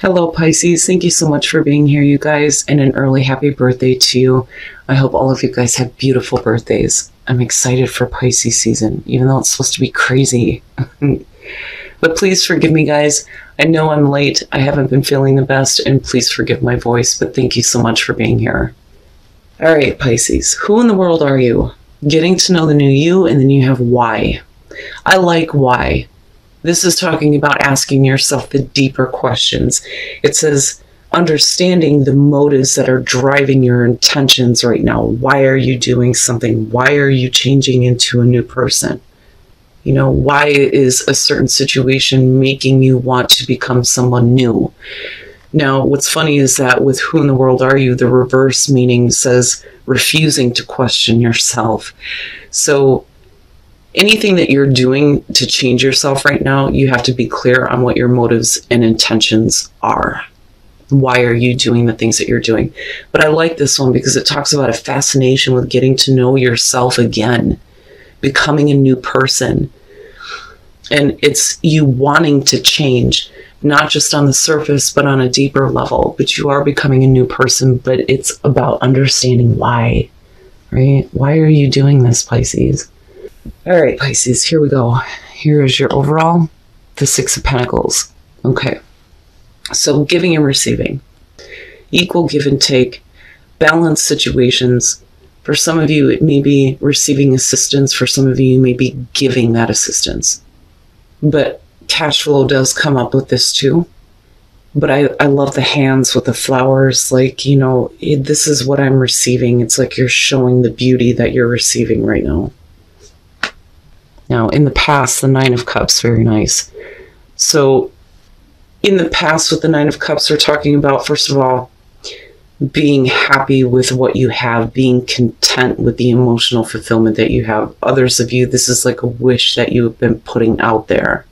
Hello, Pisces. Thank you so much for being here, you guys, and an early happy birthday to you. I hope all of you guys have beautiful birthdays. I'm excited for Pisces season, even though it's supposed to be crazy. but please forgive me, guys. I know I'm late. I haven't been feeling the best, and please forgive my voice, but thank you so much for being here. All right, Pisces. Who in the world are you? Getting to know the new you, and then you have why. I like why. This is talking about asking yourself the deeper questions. It says, understanding the motives that are driving your intentions right now. Why are you doing something? Why are you changing into a new person? You know, why is a certain situation making you want to become someone new? Now, what's funny is that with Who in the World Are You, the reverse meaning says refusing to question yourself. So, anything that you're doing to change yourself right now, you have to be clear on what your motives and intentions are. Why are you doing the things that you're doing? But I like this one because it talks about a fascination with getting to know yourself again, becoming a new person. And it's you wanting to change, not just on the surface, but on a deeper level. But you are becoming a new person, but it's about understanding why, right? Why are you doing this, Pisces? All right, Pisces, here we go. Here is your overall, the Six of Pentacles. Okay. So giving and receiving, equal give and take, balanced situations. For some of you, it may be receiving assistance. For some of you, you may be giving that assistance. But cash flow does come up with this too. But I, I love the hands with the flowers. Like, you know, it, this is what I'm receiving. It's like you're showing the beauty that you're receiving right now. Now, in the past, the Nine of Cups, very nice. So, in the past, with the Nine of Cups, we're talking about, first of all, being happy with what you have, being content with the emotional fulfillment that you have. Others of you, this is like a wish that you've been putting out there,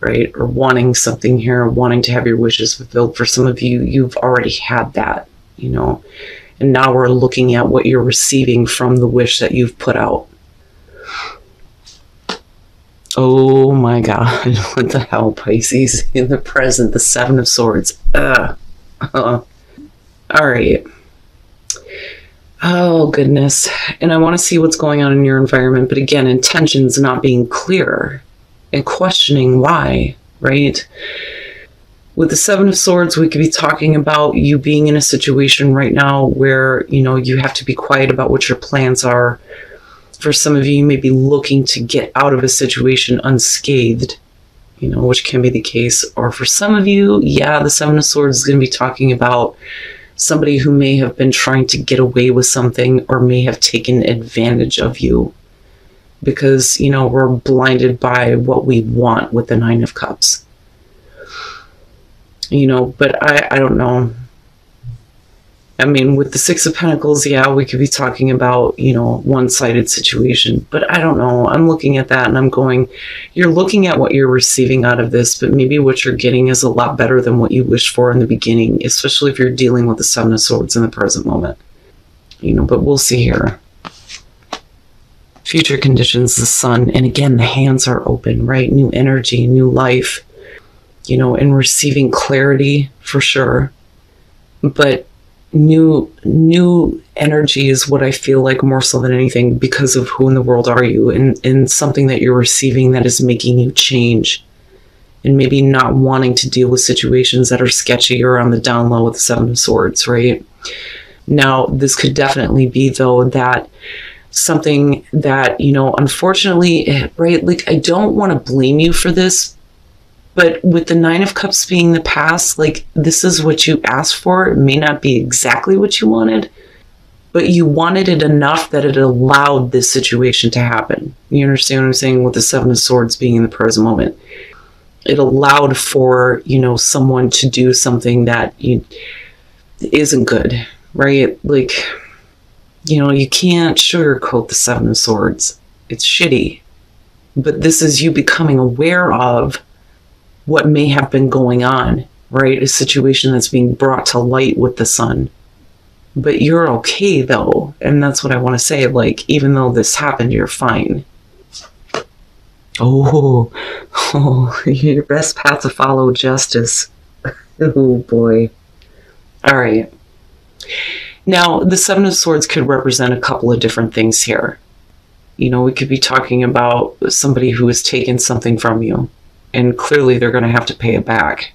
right? Or wanting something here, wanting to have your wishes fulfilled. For some of you, you've already had that, you know, and now we're looking at what you're receiving from the wish that you've put out. Oh my God. What the hell, Pisces? In the present, the Seven of Swords. Ugh. Uh, all right. Oh, goodness. And I want to see what's going on in your environment. But again, intentions not being clear and questioning why, right? With the Seven of Swords, we could be talking about you being in a situation right now where, you know, you have to be quiet about what your plans are for some of you, you may be looking to get out of a situation unscathed, you know, which can be the case. Or for some of you, yeah, the Seven of Swords is going to be talking about somebody who may have been trying to get away with something or may have taken advantage of you because, you know, we're blinded by what we want with the Nine of Cups. You know, but I, I don't know. I mean, with the Six of Pentacles, yeah, we could be talking about, you know, one sided situation. But I don't know. I'm looking at that and I'm going, you're looking at what you're receiving out of this, but maybe what you're getting is a lot better than what you wished for in the beginning, especially if you're dealing with the Seven of Swords in the present moment. You know, but we'll see here. Future conditions, the sun. And again, the hands are open, right? New energy, new life, you know, and receiving clarity for sure. But new new energy is what I feel like more so than anything because of who in the world are you and, and something that you're receiving that is making you change and maybe not wanting to deal with situations that are sketchy or on the down low with the seven of swords, right? Now, this could definitely be though that something that, you know, unfortunately, eh, right, like I don't want to blame you for this, but with the Nine of Cups being the past, like this is what you asked for. It may not be exactly what you wanted, but you wanted it enough that it allowed this situation to happen. You understand what I'm saying with the Seven of Swords being in the present moment? It allowed for, you know, someone to do something that you, isn't good, right? Like, you know, you can't sugarcoat the Seven of Swords. It's shitty. But this is you becoming aware of what may have been going on, right? A situation that's being brought to light with the sun. But you're okay though. And that's what I want to say. Like, even though this happened, you're fine. Oh, oh, your best path to follow justice. Oh boy. All right. Now, the Seven of Swords could represent a couple of different things here. You know, we could be talking about somebody who has taken something from you, and clearly they're going to have to pay it back.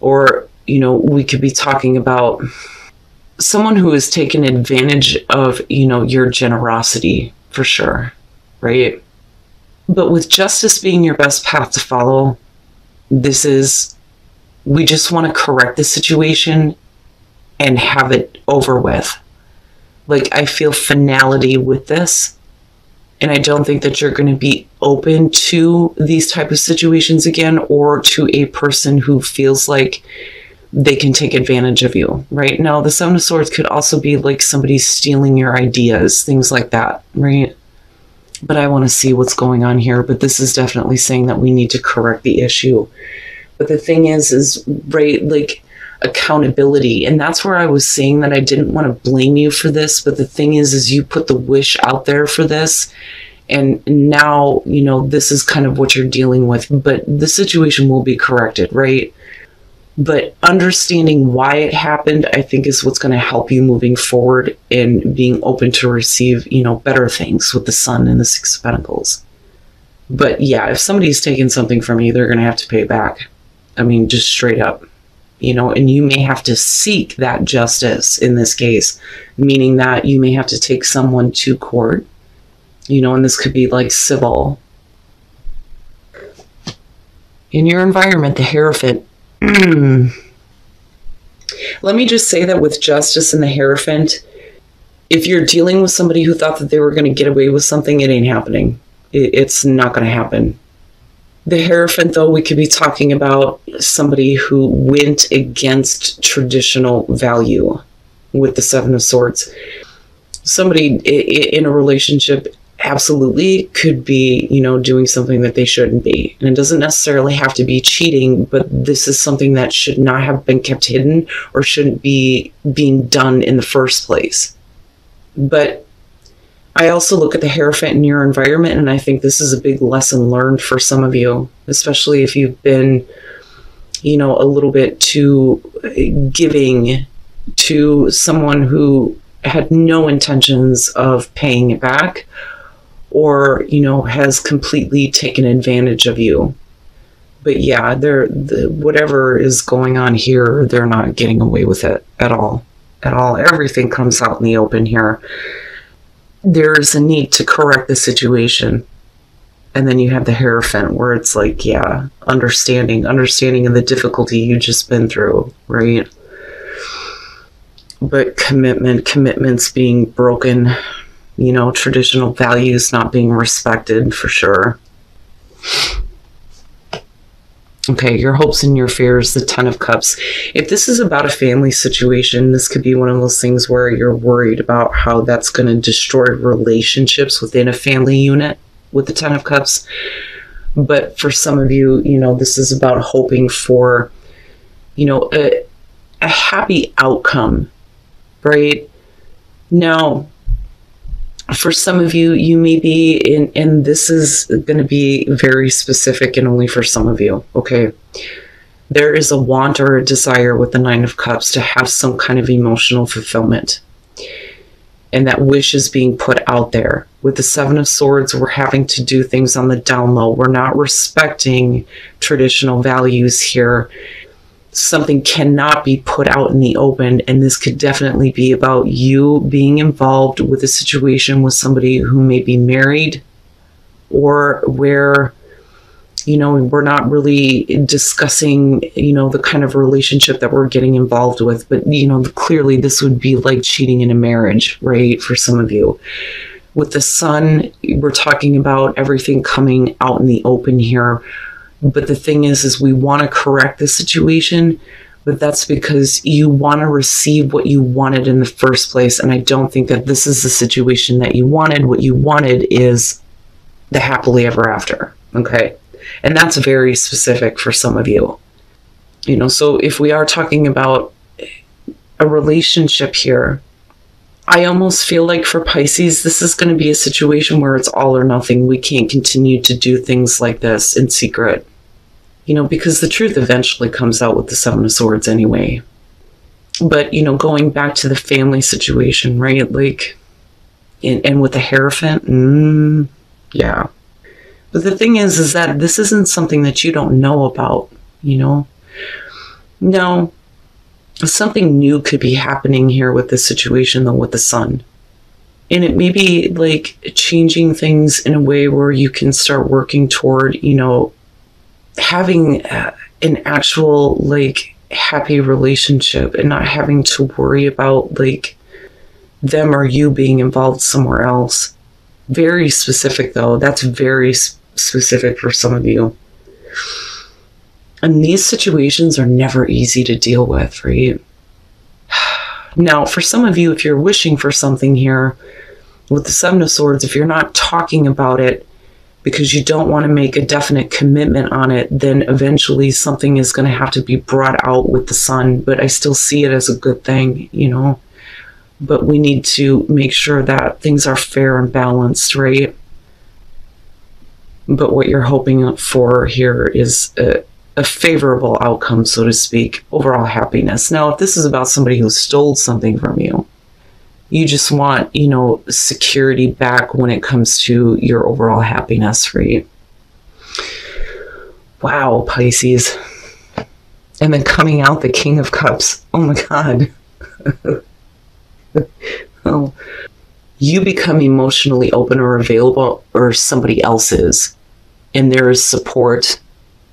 Or, you know, we could be talking about someone who has taken advantage of, you know, your generosity for sure, right? But with justice being your best path to follow, this is, we just want to correct the situation and have it over with. Like, I feel finality with this. And I don't think that you're going to be open to these type of situations again or to a person who feels like they can take advantage of you, right? Now, the Seven of Swords could also be like somebody stealing your ideas, things like that, right? But I want to see what's going on here. But this is definitely saying that we need to correct the issue. But the thing is, is right, like accountability. And that's where I was saying that I didn't want to blame you for this. But the thing is, is you put the wish out there for this. And now, you know, this is kind of what you're dealing with. But the situation will be corrected, right? but understanding why it happened i think is what's going to help you moving forward and being open to receive you know better things with the sun and the six of pentacles but yeah if somebody's taken something from you they're going to have to pay back i mean just straight up you know and you may have to seek that justice in this case meaning that you may have to take someone to court you know and this could be like civil in your environment the hierophant. Let me just say that with Justice and the Hierophant, if you're dealing with somebody who thought that they were going to get away with something, it ain't happening. It's not going to happen. The Hierophant, though, we could be talking about somebody who went against traditional value with the Seven of Swords. Somebody in a relationship absolutely could be, you know, doing something that they shouldn't be. And it doesn't necessarily have to be cheating, but this is something that should not have been kept hidden or shouldn't be being done in the first place. But I also look at the Hierophant in your environment, and I think this is a big lesson learned for some of you, especially if you've been, you know, a little bit too uh, giving to someone who had no intentions of paying it back or you know has completely taken advantage of you. But yeah they're the, whatever is going on here they're not getting away with it at all. At all. Everything comes out in the open here there is a need to correct the situation and then you have the hierophant where it's like yeah understanding understanding of the difficulty you just been through right but commitment commitments being broken you know, traditional values not being respected for sure. Okay, your hopes and your fears, the Ten of Cups. If this is about a family situation, this could be one of those things where you're worried about how that's going to destroy relationships within a family unit with the Ten of Cups. But for some of you, you know, this is about hoping for, you know, a, a happy outcome, right? Now, for some of you, you may be in, and this is going to be very specific and only for some of you, okay? There is a want or a desire with the Nine of Cups to have some kind of emotional fulfillment. And that wish is being put out there. With the Seven of Swords, we're having to do things on the down low. We're not respecting traditional values here something cannot be put out in the open. And this could definitely be about you being involved with a situation with somebody who may be married or where, you know, we're not really discussing, you know, the kind of relationship that we're getting involved with. But, you know, clearly this would be like cheating in a marriage, right? For some of you. With the sun, we're talking about everything coming out in the open here but the thing is, is we want to correct the situation, but that's because you want to receive what you wanted in the first place. And I don't think that this is the situation that you wanted. What you wanted is the happily ever after. Okay. And that's very specific for some of you. You know, so if we are talking about a relationship here, I almost feel like for Pisces, this is going to be a situation where it's all or nothing. We can't continue to do things like this in secret. You know, because the truth eventually comes out with the Seven of Swords anyway. But, you know, going back to the family situation, right? Like, and, and with the Hierophant, mm, yeah. But the thing is, is that this isn't something that you don't know about, you know? No, something new could be happening here with this situation, though, with the sun. And it may be like changing things in a way where you can start working toward, you know, having uh, an actual, like, happy relationship and not having to worry about, like, them or you being involved somewhere else. Very specific, though. That's very specific for some of you. And these situations are never easy to deal with, right? Now, for some of you, if you're wishing for something here with the Seven of Swords, if you're not talking about it because you don't want to make a definite commitment on it, then eventually something is going to have to be brought out with the sun. But I still see it as a good thing, you know? But we need to make sure that things are fair and balanced, right? But what you're hoping for here is a, a favorable outcome, so to speak, overall happiness. Now, if this is about somebody who stole something from you, you just want, you know, security back when it comes to your overall happiness, right? Wow, Pisces. And then coming out the King of Cups. Oh my God. oh. You become emotionally open or available, or somebody else is. And there is support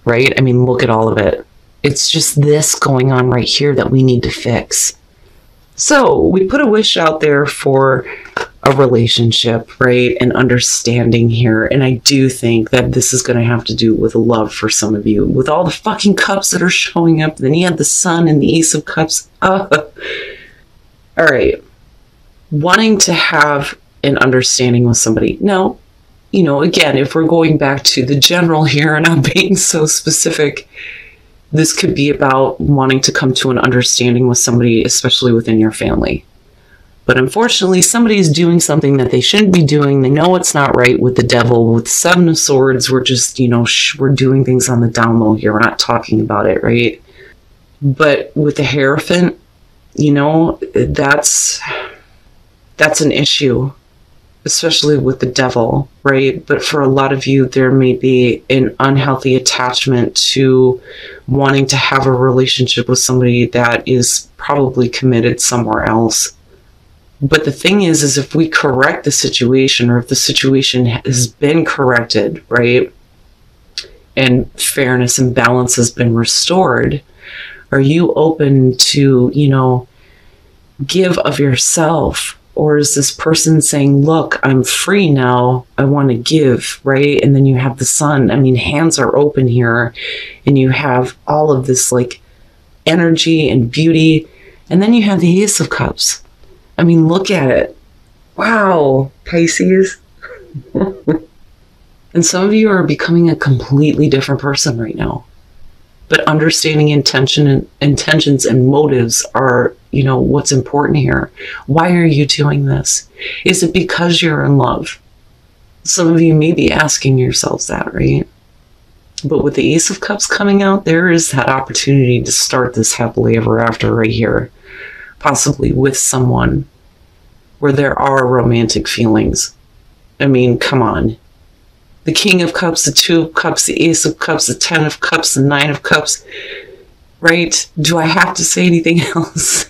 right? I mean, look at all of it. It's just this going on right here that we need to fix. So we put a wish out there for a relationship, right? And understanding here. And I do think that this is going to have to do with love for some of you. With all the fucking cups that are showing up, then you had the sun and the ace of cups. Uh, all right. Wanting to have an understanding with somebody. Now, you know, again, if we're going back to the general here and I'm being so specific, this could be about wanting to come to an understanding with somebody, especially within your family. But unfortunately, somebody is doing something that they shouldn't be doing. They know it's not right with the devil. With Seven of Swords, we're just, you know, we're doing things on the down low here. We're not talking about it, right? But with the Hierophant, you know, that's that's an issue especially with the devil, right? But for a lot of you, there may be an unhealthy attachment to wanting to have a relationship with somebody that is probably committed somewhere else. But the thing is, is if we correct the situation or if the situation has been corrected, right? And fairness and balance has been restored, are you open to, you know, give of yourself or is this person saying, Look, I'm free now. I want to give, right? And then you have the sun. I mean, hands are open here, and you have all of this like energy and beauty. And then you have the Ace of Cups. I mean, look at it. Wow, Pisces. and some of you are becoming a completely different person right now but understanding intention and intentions and motives are you know what's important here. Why are you doing this? Is it because you're in love? Some of you may be asking yourselves that right? But with the ace of cups coming out there is that opportunity to start this happily ever after right here possibly with someone where there are romantic feelings. I mean come on the King of Cups, the Two of Cups, the Ace of Cups, the Ten of Cups, the Nine of Cups. Right? Do I have to say anything else?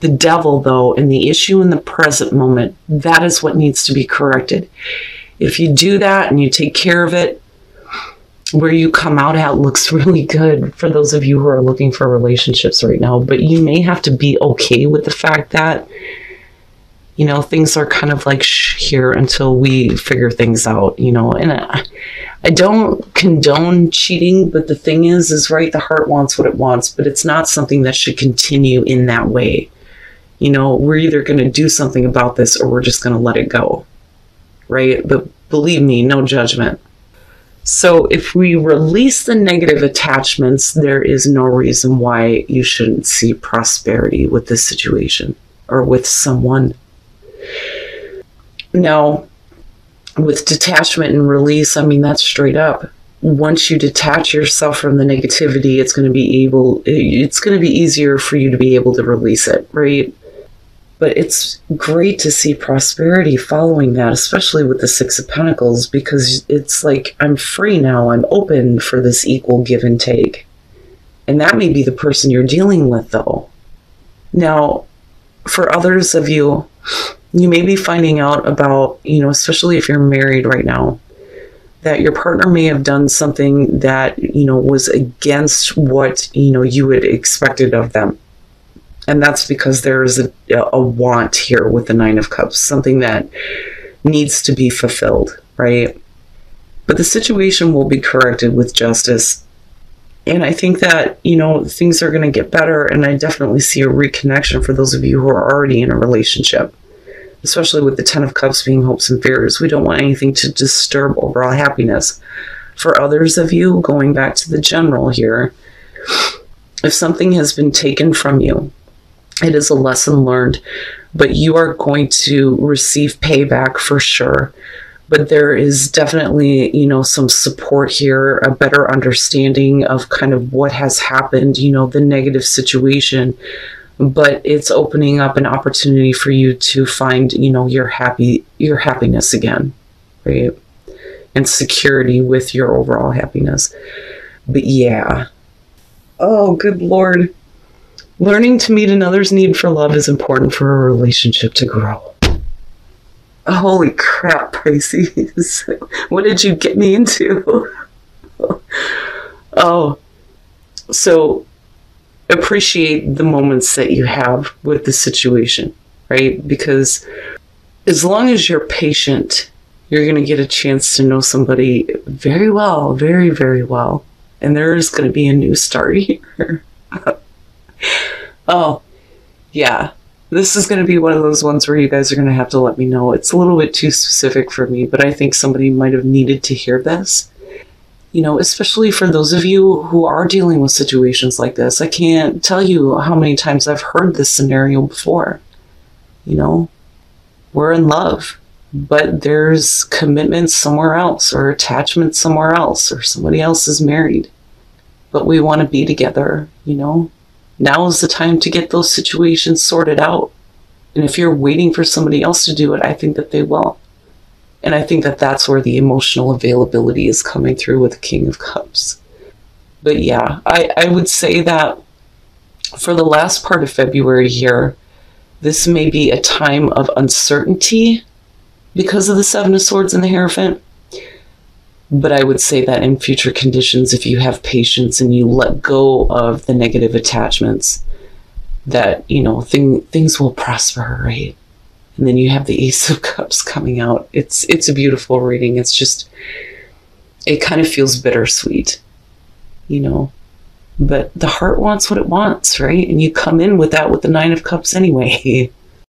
the devil, though, and the issue in the present moment, that is what needs to be corrected. If you do that and you take care of it, where you come out at looks really good for those of you who are looking for relationships right now. But you may have to be okay with the fact that you know, things are kind of like here until we figure things out, you know. And I, I don't condone cheating, but the thing is, is right, the heart wants what it wants, but it's not something that should continue in that way. You know, we're either going to do something about this or we're just going to let it go, right? But believe me, no judgment. So if we release the negative attachments, there is no reason why you shouldn't see prosperity with this situation or with someone now, with detachment and release, I mean, that's straight up. once you detach yourself from the negativity, it's going to be able, it's going to be easier for you to be able to release it, right? But it's great to see prosperity following that, especially with the Six of Pentacles, because it's like, I'm free now. I'm open for this equal give and take. And that may be the person you're dealing with, though. Now, for others of you, you may be finding out about, you know, especially if you're married right now, that your partner may have done something that, you know, was against what, you know, you had expected of them. And that's because there is a, a want here with the Nine of Cups, something that needs to be fulfilled, right? But the situation will be corrected with justice. And I think that, you know, things are going to get better. And I definitely see a reconnection for those of you who are already in a relationship especially with the Ten of Cups being hopes and fears. We don't want anything to disturb overall happiness. For others of you, going back to the general here, if something has been taken from you, it is a lesson learned, but you are going to receive payback for sure. But there is definitely, you know, some support here, a better understanding of kind of what has happened, you know, the negative situation but it's opening up an opportunity for you to find you know your happy your happiness again right? And security with your overall happiness. But yeah. Oh good lord. Learning to meet another's need for love is important for a relationship to grow. Holy crap pisces. What did you get me into? Oh. So appreciate the moments that you have with the situation, right? Because as long as you're patient, you're going to get a chance to know somebody very well, very, very well. And there is going to be a new start here. oh, yeah. This is going to be one of those ones where you guys are going to have to let me know. It's a little bit too specific for me, but I think somebody might have needed to hear this you know, especially for those of you who are dealing with situations like this. I can't tell you how many times I've heard this scenario before. You know, we're in love, but there's commitment somewhere else, or attachment somewhere else, or somebody else is married. But we want to be together, you know? Now is the time to get those situations sorted out. And if you're waiting for somebody else to do it, I think that they will. And I think that that's where the emotional availability is coming through with the King of Cups. But yeah, I, I would say that for the last part of February here, this may be a time of uncertainty because of the Seven of Swords and the Hierophant. But I would say that in future conditions, if you have patience and you let go of the negative attachments, that, you know, thing, things will prosper, right? And then you have the ace of cups coming out. It's it's a beautiful reading. It's just it kind of feels bittersweet you know? But the heart wants what it wants right? And you come in with that with the nine of cups anyway